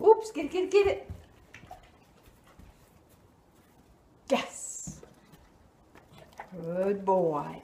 Oops, get it, get it, get it. Yes. Good boy.